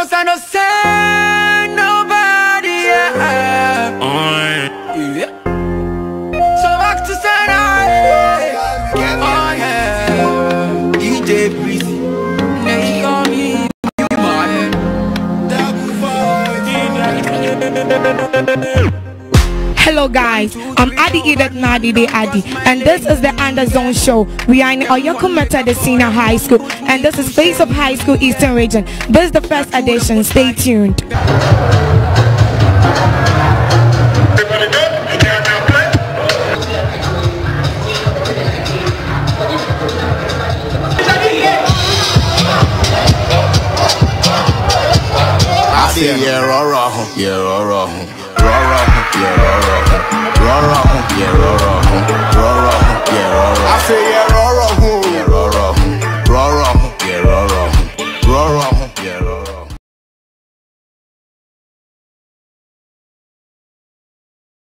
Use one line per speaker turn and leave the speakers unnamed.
Cause I don't send nobody. Yeah. yeah. So back to Senai. Oh yeah. DJ Breezy. They call me.
Hello guys, I'm Adi Idet Nadi De Adi and this is the Underzone Show. We are in Oyoko Methodist Senior High School and this is Face of High School Eastern Region. This is the first edition. Stay tuned.
I see yeah, raw, raw, yeah, Roro, yeah, on.